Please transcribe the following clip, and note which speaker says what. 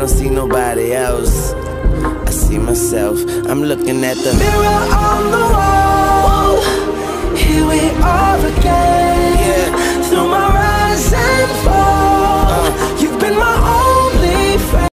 Speaker 1: I don't see nobody else. I see myself. I'm looking at the mirror on the wall. Here we are again.